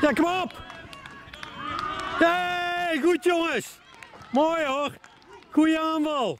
Ja, kom op! Hey, goed jongens! Mooi hoor! Goeie aanval!